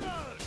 Charge!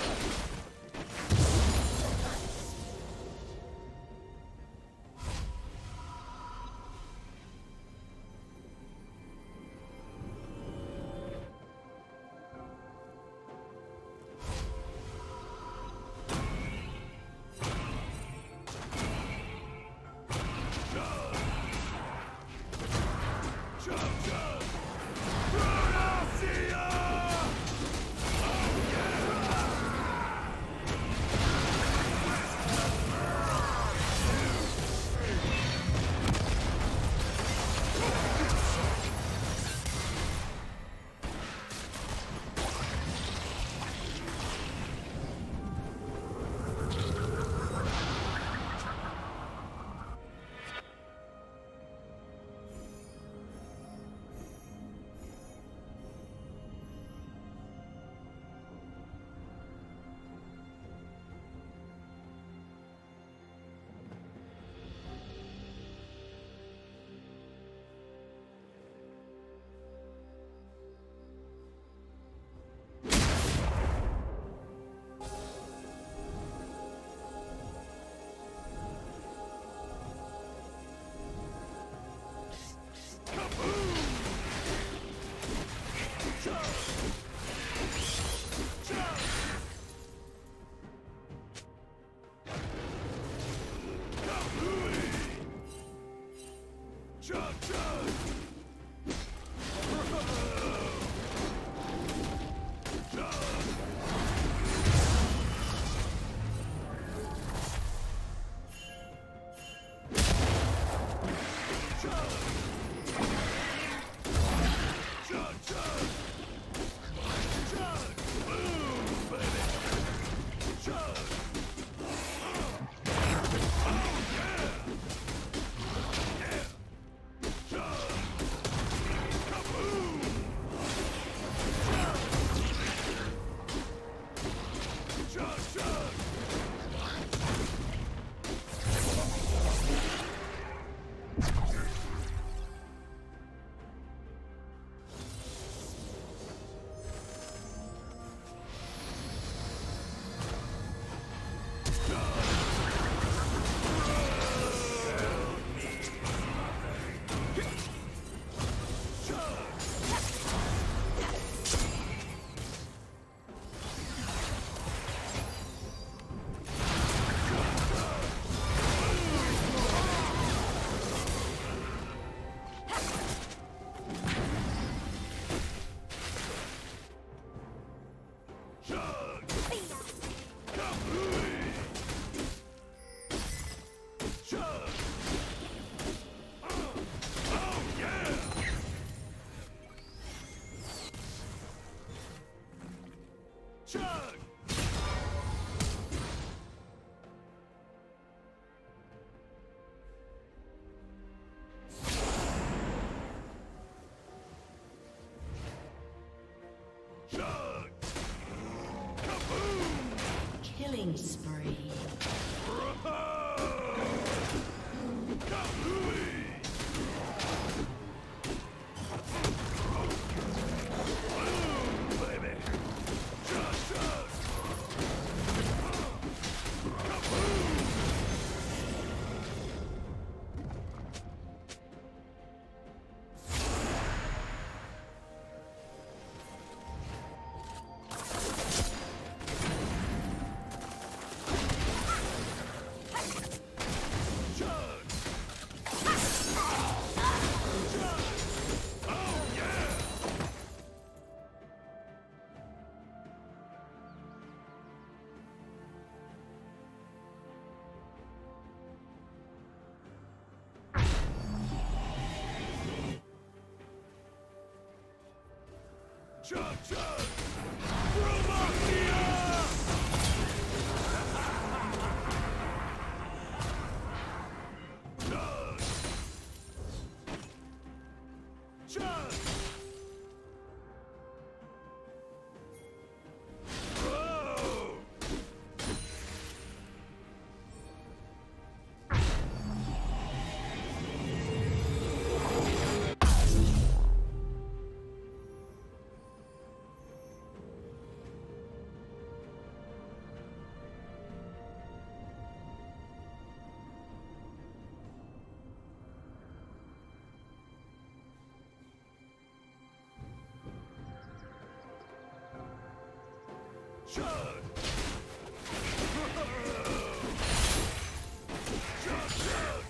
Charlie. Killing spree. chug, chug! Shoot! Shoot!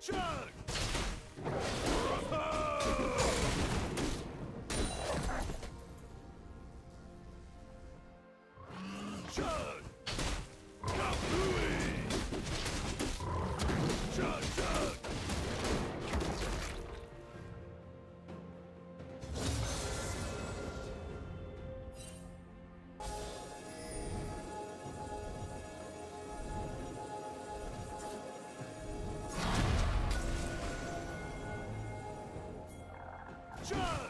Charge! Charge!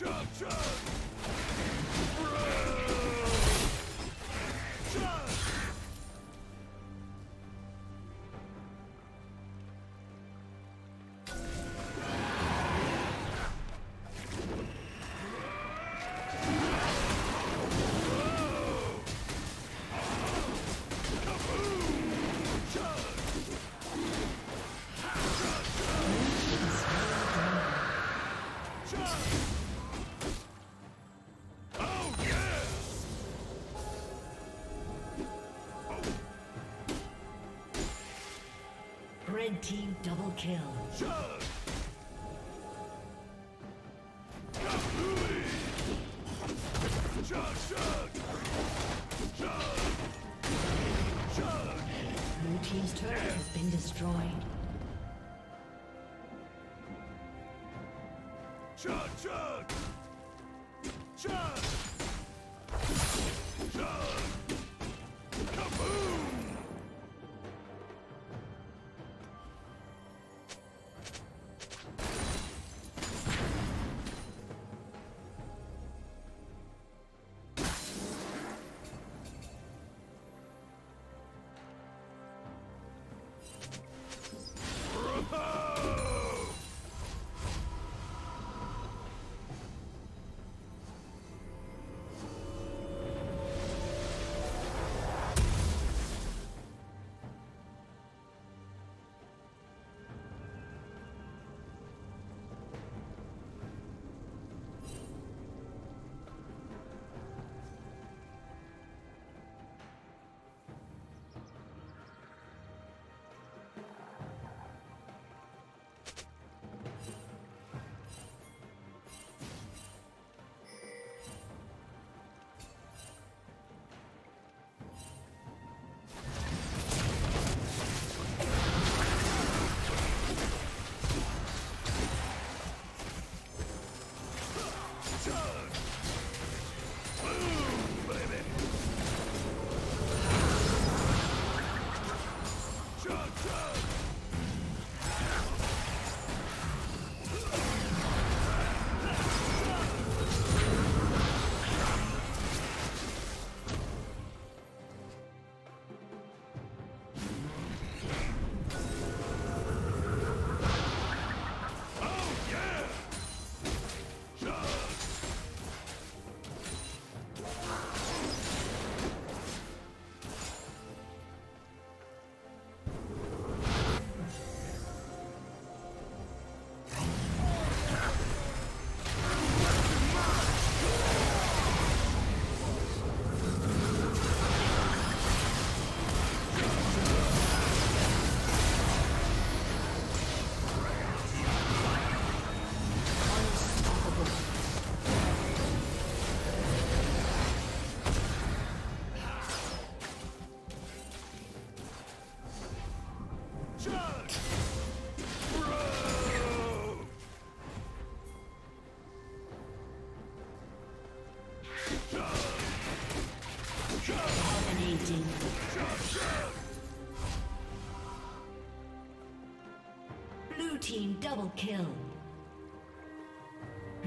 Chug, chug! Chug! Double kill. Charge!